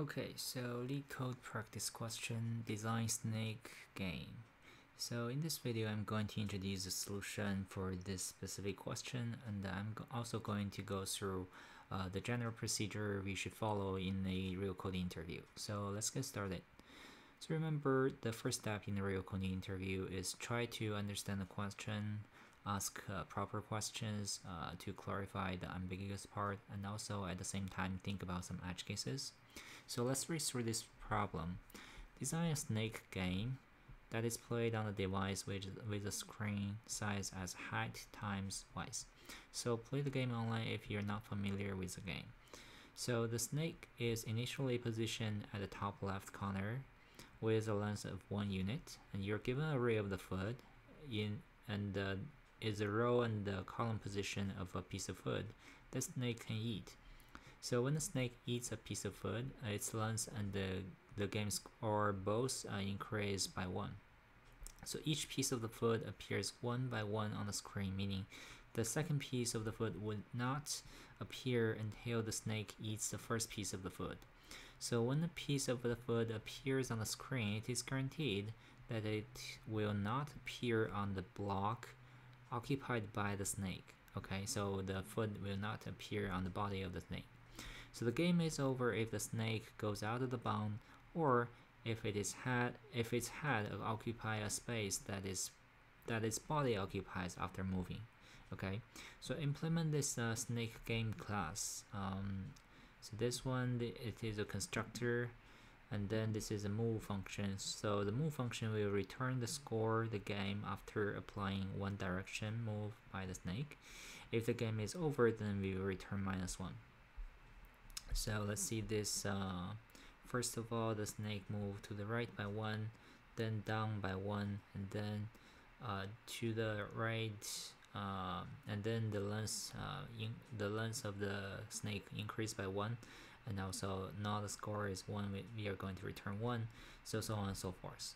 Okay, so LeetCode practice question, design snake game. So in this video, I'm going to introduce a solution for this specific question, and I'm also going to go through uh, the general procedure we should follow in a real coding interview. So let's get started. So remember, the first step in a real coding interview is try to understand the question, ask uh, proper questions uh, to clarify the ambiguous part, and also at the same time think about some edge cases. So let's read through this problem. Design a snake game that is played on a device with, with a screen size as height times width. So play the game online if you're not familiar with the game. So the snake is initially positioned at the top left corner with a length of one unit and you're given a array of the foot in and uh, is a row and the column position of a piece of food the snake can eat. So when the snake eats a piece of food, uh, its length and the, the game score both uh, increase by 1. So each piece of the food appears one by one on the screen, meaning the second piece of the food would not appear until the snake eats the first piece of the food. So when the piece of the food appears on the screen, it is guaranteed that it will not appear on the block occupied by the snake. Okay, so the food will not appear on the body of the snake. So the game is over if the snake goes out of the bound or if it is had if its head occupy a space that is that its body occupies after moving. Okay, so implement this uh, snake game class. Um, so this one it is a constructor and then this is a move function. So the move function will return the score the game after applying one direction move by the snake. If the game is over then we will return minus one. So let's see this uh, first of all the snake move to the right by one then down by one and then uh, to the right uh, and then the length uh, the length of the snake increased by one and also now the score is one we, we are going to return one so so on and so forth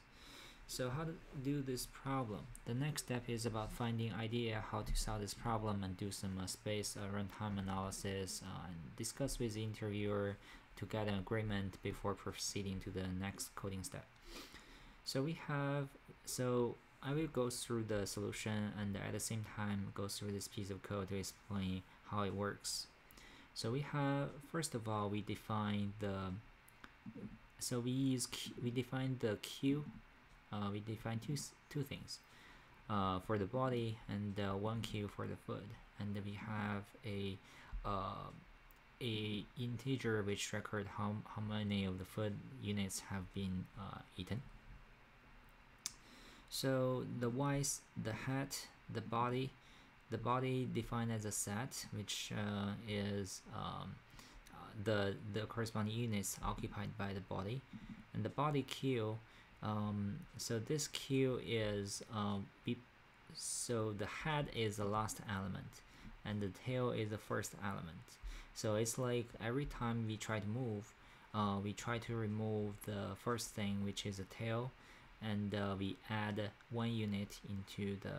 so how to do this problem? The next step is about finding idea how to solve this problem and do some uh, space uh, runtime analysis uh, and discuss with the interviewer to get an agreement before proceeding to the next coding step. So we have, so I will go through the solution and at the same time go through this piece of code to explain how it works. So we have, first of all, we define the, so we use, queue, we define the queue, uh, we define two, two things uh, for the body and uh, one queue for the foot. And we have a uh, a integer which record how, how many of the food units have been uh, eaten. So the wise the head the body the body defined as a set which uh, is um, the the corresponding units occupied by the body. And the body queue um, so this queue is um, so the head is the last element and the tail is the first element. So it's like every time we try to move uh, we try to remove the first thing which is the tail and uh, we add one unit into the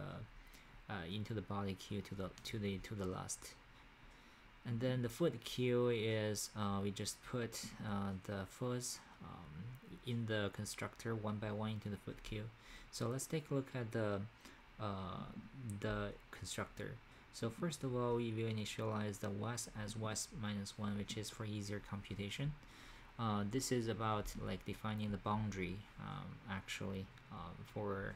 uh, into the body queue to the to the to the last and then the foot queue is uh, we just put uh, the foot um, in the constructor one by one into the foot queue. So let's take a look at the uh, the constructor. So first of all, we will initialize the west as west minus one, which is for easier computation. Uh, this is about like defining the boundary um, actually uh, for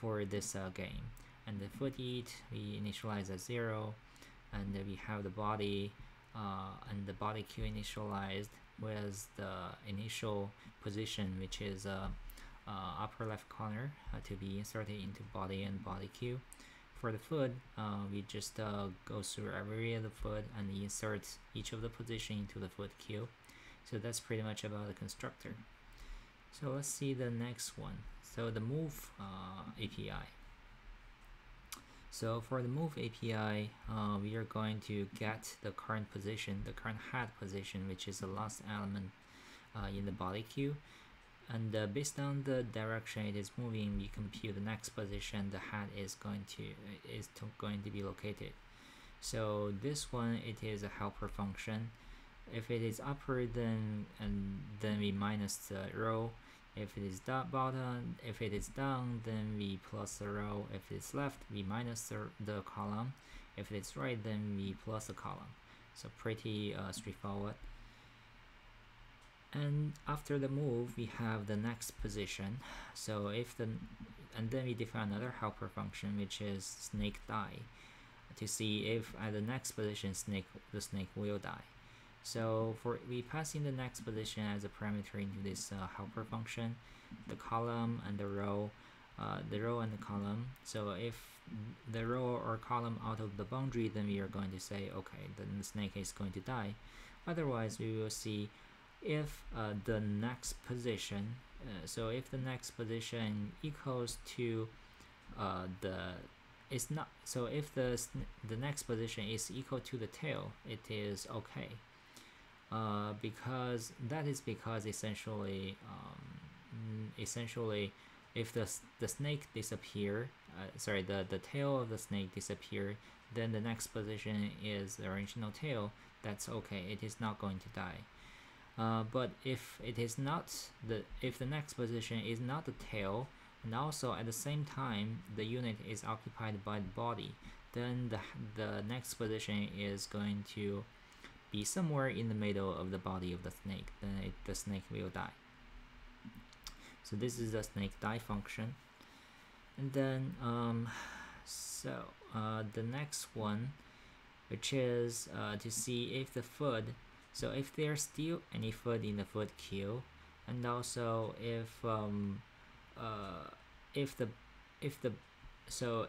for this uh, game. And the foot eat we initialize as zero, and we have the body uh, and the body queue initialized with the initial position which is uh, uh, upper left corner uh, to be inserted into body and body queue. For the foot, uh, we just uh, go through every of the foot and insert each of the position into the foot queue. So that's pretty much about the constructor. So let's see the next one. So the move API. So for the move API, uh, we are going to get the current position, the current head position, which is the last element uh, in the body queue. And uh, based on the direction it is moving, we compute the next position the head is going to is to going to be located. So this one, it is a helper function, if it is upper then and then we minus the row if it is the bottom if it is down then we plus the row if it's left we minus the, the column. If it's right then we plus the column. So pretty uh, straightforward. And after the move we have the next position. So if the and then we define another helper function which is snake die to see if at the next position snake the snake will die so for we pass in the next position as a parameter into this uh, helper function the column and the row uh, the row and the column. So if the row or column out of the boundary then we are going to say okay then the snake is going to die. Otherwise we will see if uh, the next position uh, so if the next position equals to uh, the is not so if the the next position is equal to the tail it is okay uh, because that is because essentially um, essentially if the, the snake disappear uh, sorry the the tail of the snake disappear then the next position is the original tail. That's okay. It is not going to die. Uh, but if it is not the if the next position is not the tail and also at the same time the unit is occupied by the body then the, the next position is going to be somewhere in the middle of the body of the snake then it, the snake will die. So this is the snake die function. And then um, so uh, the next one which is uh, to see if the food, so if there's still any food in the food queue and also if um, uh, if the if the so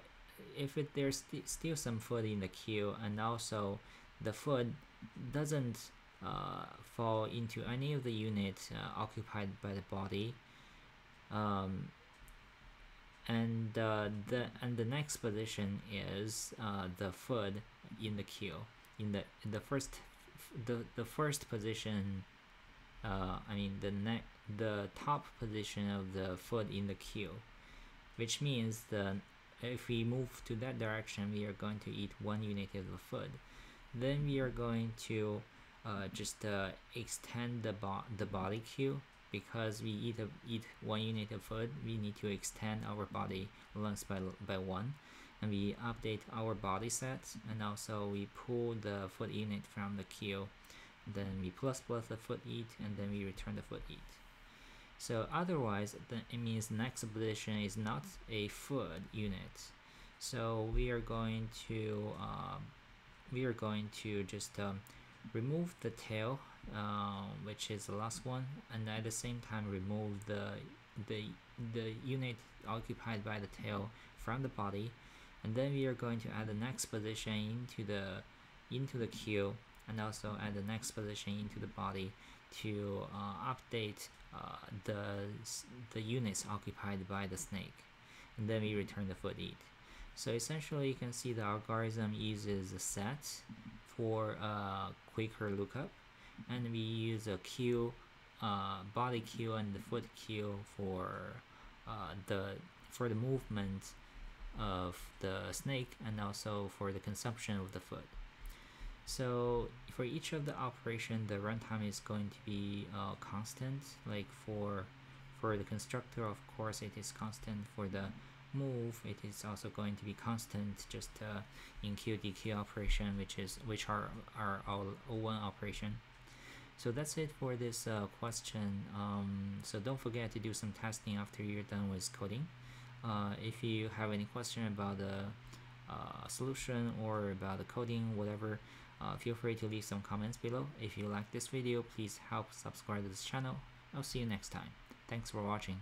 if it, there's st still some food in the queue and also the foot doesn't uh, fall into any of the units uh, occupied by the body. Um, and uh, the and the next position is the foot in the queue in the in the first the the first position uh, I mean the neck the top position of the foot in the queue which means that if we move to that direction we are going to eat one unit of the foot then we are going to uh, just uh, extend the, bo the body queue because we eat, a, eat one unit of food we need to extend our body length by, by one. And we update our body set and also we pull the foot unit from the queue then we plus plus the foot eat and then we return the foot eat. So otherwise it means next position is not a foot unit. So we are going to uh, we are going to just um, remove the tail uh, which is the last one and at the same time remove the the the unit occupied by the tail from the body. And then we are going to add the next position into the into the queue and also add the next position into the body to uh, update uh, the the units occupied by the snake. And then we return the foot eat so essentially you can see the algorithm uses a set for a quicker lookup and we use a queue uh, body queue and the foot queue for uh, the for the movement of the snake and also for the consumption of the foot. So for each of the operation the runtime is going to be uh, constant. Like for for the constructor of course it is constant. For the move it is also going to be constant just uh, enqueue dequeue operation which is which are are all O1 operation. So that's it for this uh, question. Um, so don't forget to do some testing after you're done with coding. Uh, if you have any question about the uh, solution or about the coding whatever uh, feel free to leave some comments below. If you like this video please help subscribe to this channel. I'll see you next time. Thanks for watching